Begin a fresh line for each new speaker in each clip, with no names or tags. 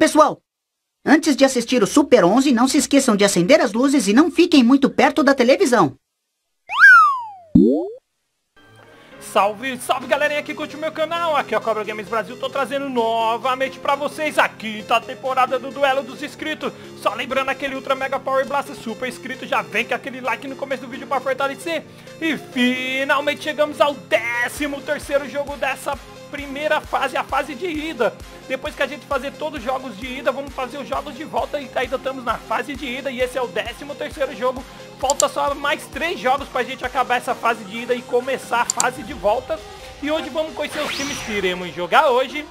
pessoal! Antes de assistir o Super 11, não se esqueçam de acender as luzes e não fiquem muito perto da televisão.
Salve, salve galerinha que curte o meu canal, aqui é o Cobra Games Brasil, tô trazendo novamente pra vocês a quinta temporada do Duelo dos Inscritos. Só lembrando aquele Ultra Mega Power Blast super inscrito, já vem com aquele like no começo do vídeo pra fortalecer. E finalmente chegamos ao 13 terceiro jogo dessa primeira fase, a fase de ida. Depois que a gente fazer todos os jogos de ida, vamos fazer os jogos de volta e ainda estamos na fase de ida e esse é o 13 terceiro jogo. Falta só mais três jogos pra gente acabar essa fase de ida e começar a fase de volta. E hoje vamos conhecer os times que iremos jogar hoje.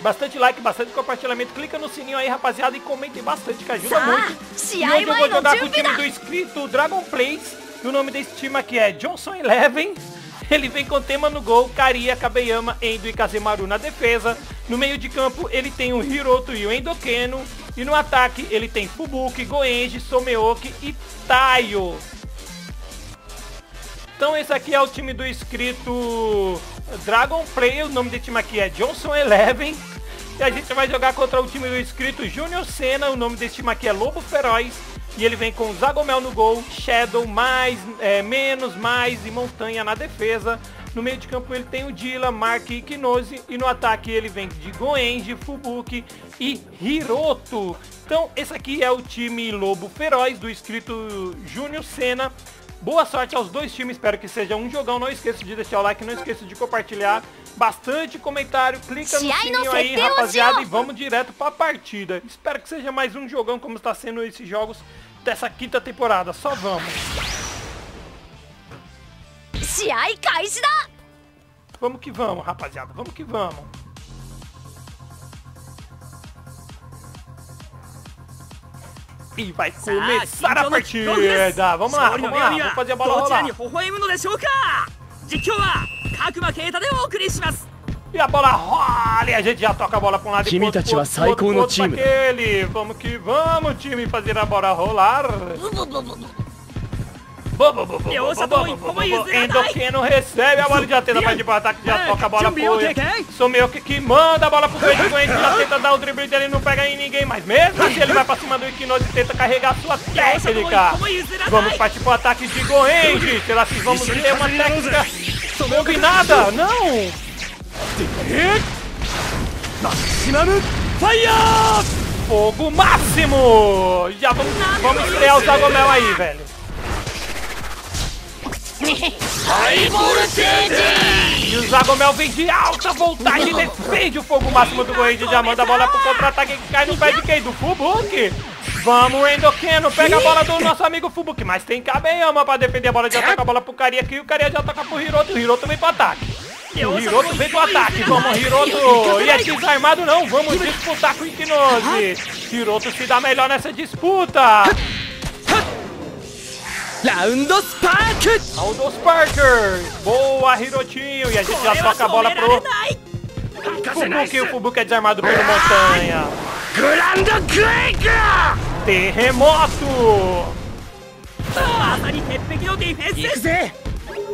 Bastante like, bastante compartilhamento. Clica no sininho aí, rapaziada, e comentem bastante, que ajuda muito. E hoje eu vou jogar com o time do inscrito Dragon Plays. E o nome desse time aqui é Johnson Eleven. Ele vem com tema no gol, Karia, Kabeyama, Endo e Kazemaru na defesa. No meio de campo ele tem o Hiroto e o Endokeno. E no ataque ele tem Fubuki, Goenji, Someoki e Taio. Então esse aqui é o time do inscrito Dragon Play, o nome do time aqui é Johnson Eleven. E a gente vai jogar contra o time do inscrito Júnior Senna, o nome desse time aqui é Lobo Feroz. E ele vem com Zagomel no gol, Shadow, mais, é, menos, mais e Montanha na defesa. No meio de campo ele tem o Dila, Mark e Kinose. E no ataque ele vem de Goenji, Fubuki e Hiroto. Então esse aqui é o time Lobo Feroz do inscrito Júnior Senna. Boa sorte aos dois times, espero que seja um jogão. Não esqueça de deixar o like, não esqueça de compartilhar. Bastante comentário, clica no sininho aí, rapaziada, e vamos direto pra partida. Espero que seja mais um jogão como está sendo esses jogos dessa quinta temporada. Só vamos. Vamos que vamos, rapaziada. Vamos que vamos. E vai começar a partida. Vamos lá, vamos lá. Vamos fazer a bola rolar. E a bola rola e a gente já toca a bola para um lado e pro outro, outro, outro, outro aquele. Vamos que vamos, time, fazer a bola rolar. Endokeno recebe a bola já tenta partir pro ataque, já toca a bola pro Sumeuki que manda a bola pro Goenji, Goenji já tenta dar o drible dele, não pega em ninguém, mas mesmo assim ele vai pra cima do Equinox e tenta carregar a sua técnica. Vamos partir pro ataque de Goenji, será que vamos ter uma técnica combinada? Não! Fire! Fogo máximo! Já vamos, vamos estrear o Zagomel aí, velho. E o Zagomel vem de alta voltagem defende o fogo máximo do Goenji. Já manda a bola pro contra-ataque que cai no pé de quem? Do Fubuki. Vamos, Endokeno, pega a bola do nosso amigo Fubuki. Mas tem Kabeyama pra defender a bola. Já toca a bola pro Karia aqui. E o Karia já toca pro Hiroto. O Hiroto vem pro ataque. O Hiroto vem pro ataque. Vamos, Hiroto. E é desarmado não. Vamos disputar com o Ikinose. Hiroto se dá melhor nessa disputa.
Round Spark!
Round Sparker! Boa, Hirotinho! E a gente já toca a bola pro Fubuki. O Fubuki é desarmado pelo Montanha.
Grand Quake!
Terremoto!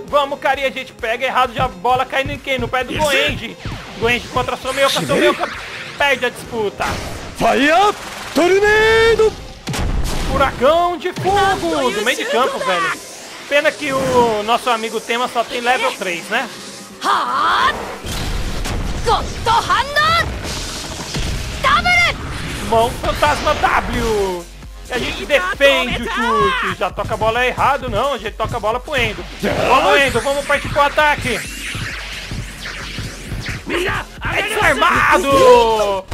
Vamos, carinha, a gente pega errado, já a bola cai em quem? No pé do Goenji. Goenji contra Someuka, Someuka perde a disputa.
Fire! Tornado!
Furacão de fogo do meio de campo, velho. Pena que o nosso amigo Tema só tem level 3, né? Mão fantasma W. E a gente defende o chute. Já toca a bola errado, não. A gente toca a bola pro Endo. Vamos, Endo. Vamos partir pro ataque. É desarmado!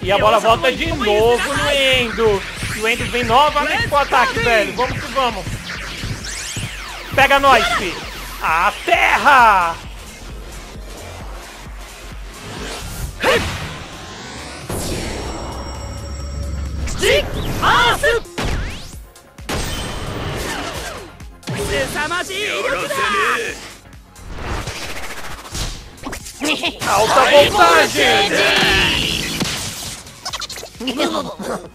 E a bola volta de novo no Endo. E o Endo vem novamente pro ataque, velho. Vamos que vamos. Pega nós, filho. A terra! Alta voltagem!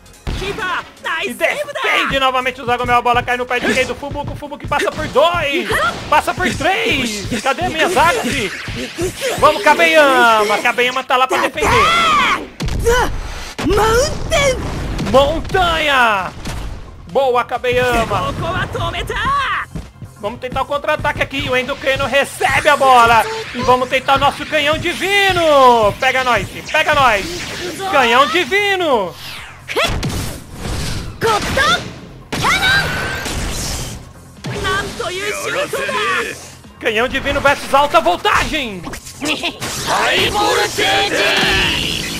Shiba! Nice e defende novamente o Zagomel. A bola cai no pé direito do Fubu. O que passa por dois. Passa por três. Cadê a minha zaga, fi? Vamos, Kabeyama. Kabeyama tá lá pra defender. Mountain! Montanha! Boa, Kabeyama. Vamos tentar o contra-ataque aqui. O Endo Keno recebe a bola. E vamos tentar o nosso canhão divino. Pega nós, pega nós. Canhão divino.
ゴッドキャノンなんというシュートだ
Canhão divino versus alta voltagem.
ハイボルテージ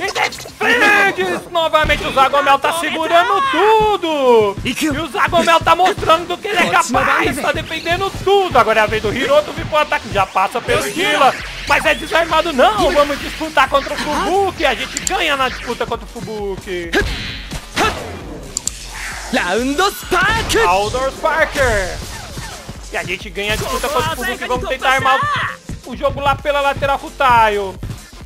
E defende! Novamente o Zagomel tá segurando tudo! E o Zagomel tá mostrando do que ele é capaz! Tá defendendo tudo! Agora é a vez do Hiroto vir pro ataque, já passa pelo Gila! Mas é desarmado não! Vamos disputar contra o Fubuki! A gente ganha na disputa contra o Fubuki! Round Spark! E a gente ganha a disputa contra o Fuzuki. Vamos tentar armar o jogo lá pela lateral com o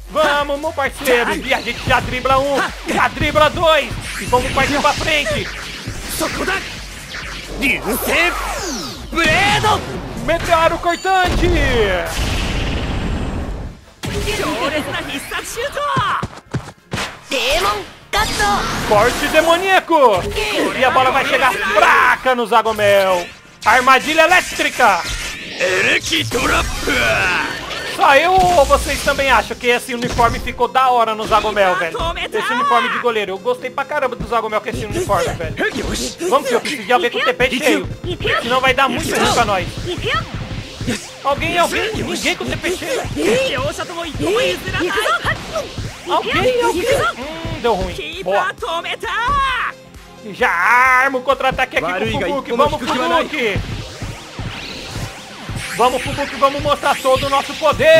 Vamos, meu parceiro. E a gente já dribla um, já dribla dois. E vamos partir pra frente. Meteoro cortante!
Demon Forte
Corte demoníaco. E a bola vai chegar fraca no Zagomel. Armadilha elétrica. Só eu ou vocês também acham que esse uniforme ficou da hora no Zagomel, velho? Esse uniforme de goleiro. Eu gostei pra caramba do Zagomel com esse uniforme, velho. Vamos, eu preciso de alguém com o TP cheio. Senão vai dar muito ruim pra nós. Alguém, alguém, ninguém com o TP cheio. Alguém, alguém. Hum deu ruim. Boa. Já arma o contra-ataque aqui
com
o Fubuki. Vamos, Fubuki. Vamos, Fubuki, vamos mostrar todo o nosso poder.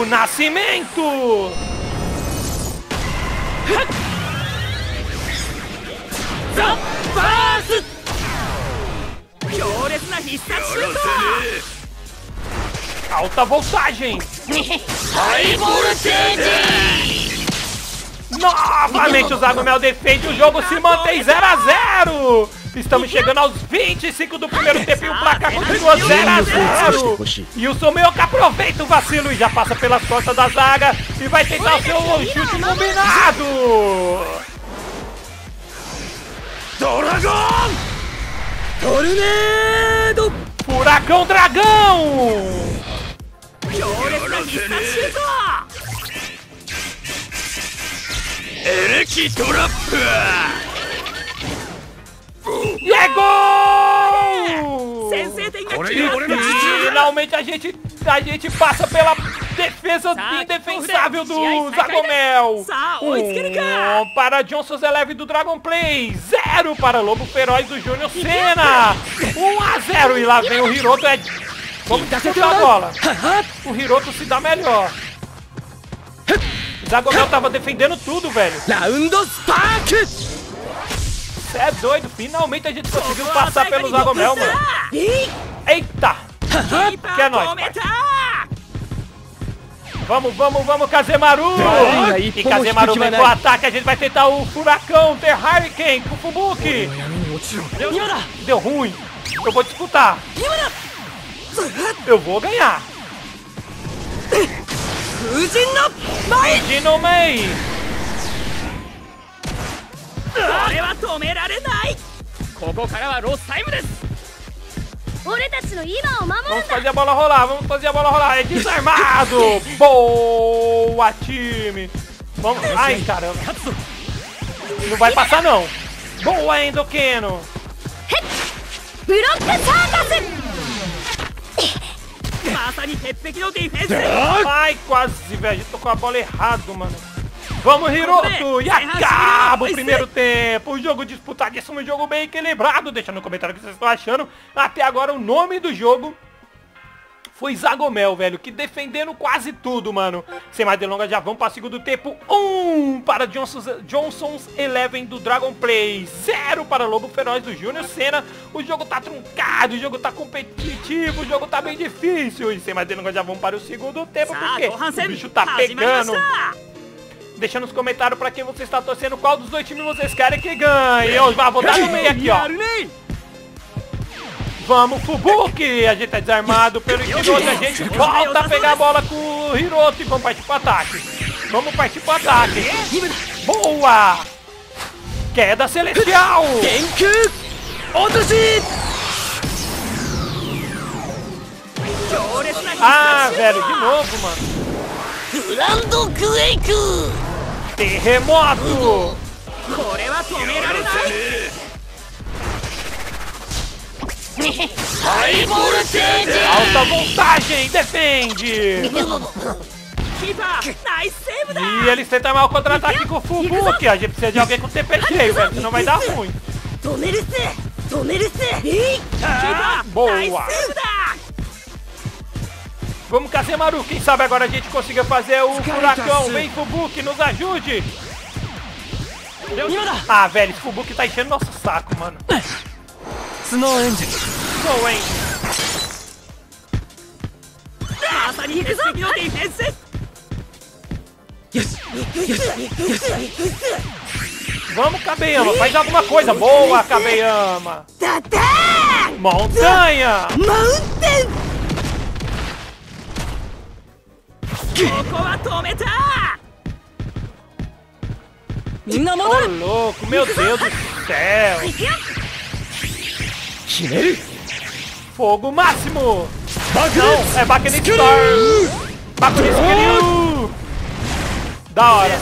O nascimento. Alta voltagem!
High!
Novamente o Zagomel defende, o jogo se mantém 0 a 0 Estamos chegando aos 25 do primeiro tempo e o placar continua 0 a 0 E o Sumeoka aproveita o vacilo e já passa pelas costas da zaga e vai tentar o seu chute
iluminado. Dragão! Tornado!
Furacão Dragão!
エレキトラップ
E é gol!
先制点が決
E
まった
finalmente a gente, a gente passa pela defesa indefensável do Zagomel. Um para Johnson's Eleve do Dragon Play. Zero para Lobo Feroz do Júnior Senna. 1 a 0 e lá vem o Hiroto. É... Vamos disputar a bola. O Hiroto se dá melhor. Zagomel tava defendendo tudo, velho. Round é doido, finalmente a gente conseguiu passar pelo Zagomel, mano. Eita!
Que é nóis.
Vamos, vamos, vamos, Kazemaru! E Kazemaru vem pro ataque, a gente vai tentar o Furacão, The Hurricane, Kufubuki! Deu, deu ruim, eu vou disputar. Eu vou ganhar.
風神の前
Dino May!
これは止められない
ここからはロスタイムです
俺たちの今を守
Vamos fazer a bola rolar, vamos fazer a bola rolar! É desarmado! Boa, time! Vamos... Ai, caramba! Não vai passar, não! Boa, Endokeno!
ブロ
Ai, quase, velho. A gente tocou a bola errado, mano. Vamos, Hiroto! E acaba o primeiro tempo. O jogo disputadíssimo, um jogo bem equilibrado. Deixa no comentário o que vocês estão achando. Até agora, o nome do jogo foi Zagomel, velho, que defendendo quase tudo, mano. Sem mais delongas, já vamos para o segundo tempo. 1 um para Johnson's, Johnson's Eleven do Dragon Play. 0 para Lobo Feroz do Júnior Senna. O jogo tá truncado, o jogo tá competitivo, o jogo tá bem difícil. E sem mais delongas, já vamos para o segundo tempo, porque o bicho tá pegando deixando nos comentários para quem você está torcendo, qual dos dois times vocês querem que ganhe. Eu vou dar no meio aqui, ó. Vamos, Fubuki! A gente tá desarmado pelo Ichiroto. A gente volta a pegar a bola com o Hiroto e vamos partir pro ataque. Vamos partir pro ataque. Boa! Queda Celestial! Ah, velho, de novo, mano. Terremoto!
Aí,
Alta voltagem, defende! e eles tentam mal contra-ataque com o Fubuki. A gente precisa de alguém com TP cheio, velho, senão vai dar ruim. Boa! Vamos, Kazemaru. Quem sabe agora a gente consiga fazer o furacão. Vem, Fubuki, nos ajude. Ah, velho, esse Fubuki tá enchendo nosso saco, mano.
Snow Angel. ーエンジン
Sou, hein?
まさに鉄壁のディフェンス
よしよし
Vamos, Kabeyama, faz alguma coisa. Boa, Kabeyama.
だったー
Montanha.
マウンテンここは止めた
みんな
Ô,
戻る
louco, meu Deus do céu. Fogo máximo! Não, é Bakunin Storm! Bakunin Skiryu! Da hora!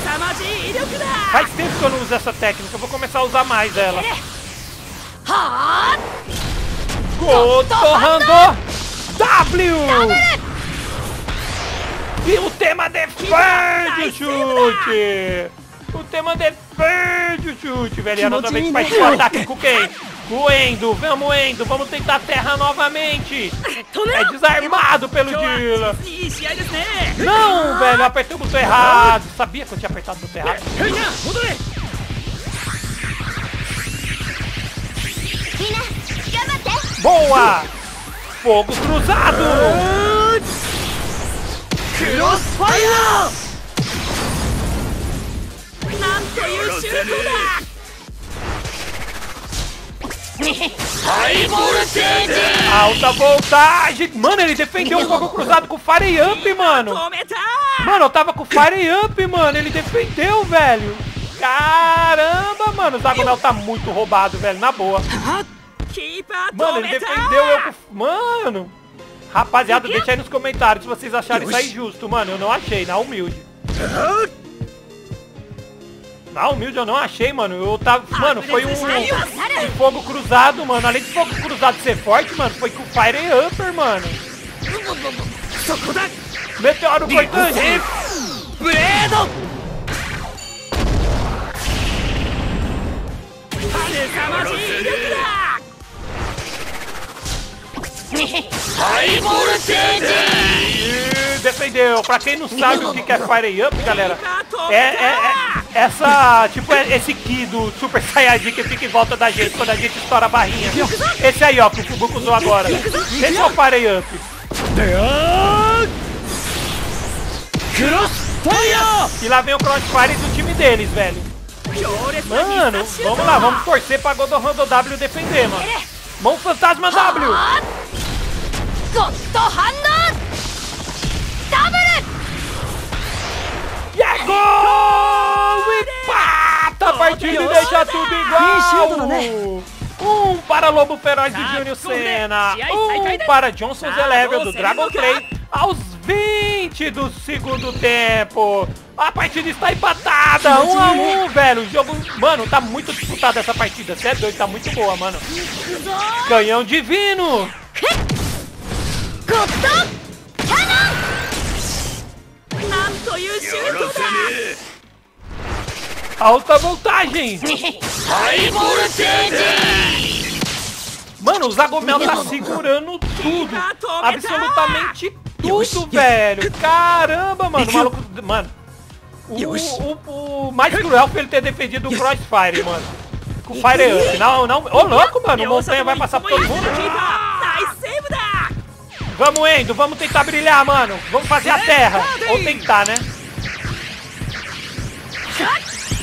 Faz tempo que eu não uso essa técnica, eu vou começar a usar mais ela. Gotohando W! E o tema defende o chute! O tema defende o chute, velho. E é a nossa vez faz o ataque com quem? O Endo, vamos Endo, vamos tentar terra novamente. É desarmado pelo Dila. Não, velho, eu apertei o botão errado. Sabia que eu tinha apertado o botão errado. Boa! Fogo cruzado!
Crossfire!
Alta voltagem! Mano, ele defendeu o fogo cruzado com o Fire Up, mano! Mano, eu tava com o Fire Up, mano! Ele defendeu, velho! Caramba, mano! O Zagonel tá muito roubado, velho, na boa! Mano, ele defendeu eu com... Mano! Rapaziada, deixa aí nos comentários se vocês acharam isso aí justo, mano. Eu não achei, na humilde. Ah, humilde eu não achei, mano. Eu tava... Mano, foi um, um fogo cruzado, mano. Além de fogo cruzado ser forte, mano, foi com Fire Upper, mano. Meteoro cortante! Bledo! Defendeu! Pra quem não sabe o que é Fire Up, galera, é, é, é, é essa, tipo, é esse Ki do Super Saiyajin que fica em volta da gente quando a gente estoura a barrinha. Esse aí, ó, que o Fubuco usou agora. Esse é o Parei Up. E lá vem o Crossfire do time deles, velho. Mano, vamos lá, vamos torcer pra Godohan do W defender, mano. Mão Fantasma W!
Godohan W!
E é gol! Empata a partida e deixa tudo igual! Um para Lobo Feroz de Júnior Senna, um para Johnson's Eleven do Dragon Play aos 20 do segundo tempo. A partida está empatada, um a um, velho. O jogo, mano, tá muito disputada essa partida. Você é doido, tá muito boa, mano. Canhão divino!
ゴ
Alta voltagem! Mano, o Zagomel tá segurando tudo. Absolutamente tudo, velho. Caramba, mano. O maluco... Mano. O, o, o mais cruel foi ele ter defendido o Crossfire, mano. Com o Fire Up. Não, não. Ô, louco, mano. O Montanha vai passar por todo mundo. Vamos, Endo. Vamos tentar brilhar, mano. Vamos fazer a terra. Ou tentar, né?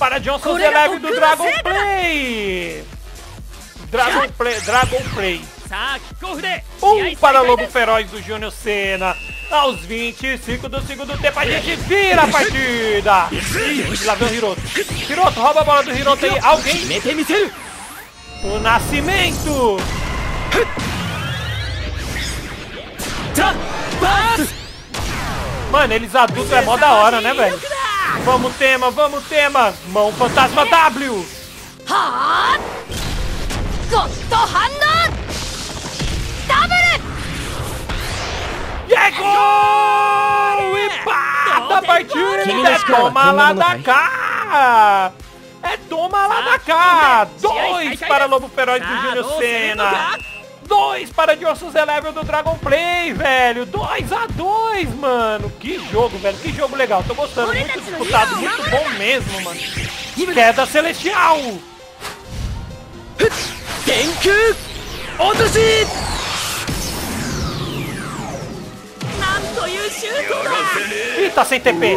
para Johnson Celeb do Dragon Play. Dragon Play, Dragon Play. Um para Lobo Feroz do Júnior Senna. Aos 25 do segundo tempo, a gente vira a partida. E lá vem o Hiroto. Hiroto rouba a bola do Hiroto aí. Alguém? O Nascimento. Mano, eles adultos é mó da hora, né, velho? Vamos, tema, vamos, tema! Mão fantasma W! E é gol! E pá! Partiu! É toma lá da cá! É toma lá da cá! Dois para Lobo Feroz do Júnior Senna! 2 para Diossus Eleven do Dragon Play, velho. 2x2, mano. Que jogo, velho. Que jogo legal. Tô gostando. Muito disputado. Muito bom mesmo, mano. Queda Celestial.
Tenku! Otoshi!
Ih, tá sem TP.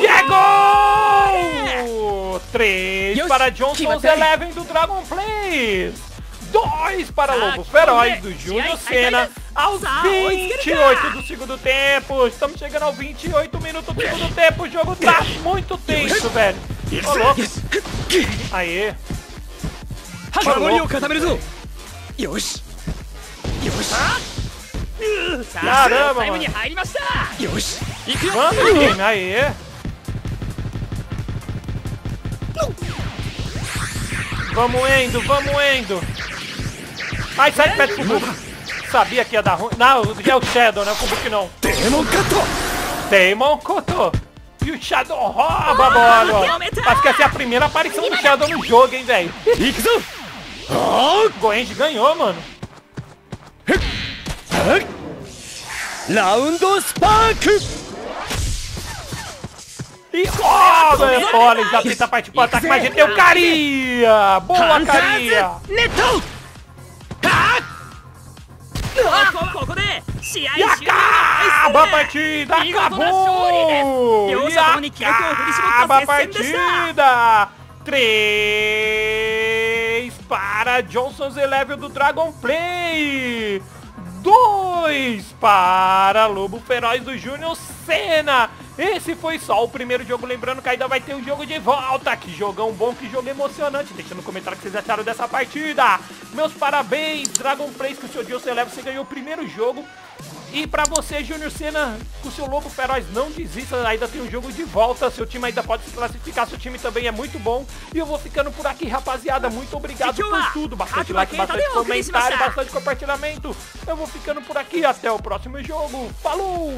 E é gol! 3 para Johnson Eleven do Dragon Place. 2 para Lobo Feroz do Júnior Senna aos 28 do segundo tempo. Estamos chegando aos 28 minutos do segundo tempo. O jogo tá muito tenso, velho. Ô, louco. Aê.
Oh, louco.
Caramba, mano. Vamos, time. Aê. Vamos indo, vamos indo. Ai, sai de perto do Sabia que ia dar ruim. Não, é o Shadow, né? O Kubuki não.
Teimon Kato.
Teimon Kato. E o Shadow rouba a bola. Acho que essa é a primeira aparição do Shadow no jogo, hein, velho.
Ah,
Goenji ganhou, mano.
Round Spark!
E roda, é fora, ele já tenta partir pro ataque, mas ele deu Caria! Boa, Caria!
Neto! 试合
E
终了
acaba a partida! Acabou!
Meu
E
Deus, que é que eu fiz
acaba a
com você, Sendesta?
partida! 3 para Johnson's Eleven do Dragon Play! 2 para Lobo Feroz do Júnior Senna! Esse foi só o primeiro jogo, lembrando que ainda vai ter um jogo de volta. Que jogão bom, que jogo emocionante. Deixa no comentário o que vocês acharam dessa partida. Meus parabéns, Dragon Play, que o seu Johnson Eleven, você ganhou o primeiro jogo. e pra você, Júnior Senna, com seu Lobo Feroz, não desista, ainda tem um jogo de volta, seu time ainda pode se classificar, seu time também é muito bom. E eu vou ficando por aqui, rapaziada, muito obrigado por tudo, bastante like, bastante comentário, bastante compartilhamento. Eu vou ficando por aqui, até o próximo jogo, falou!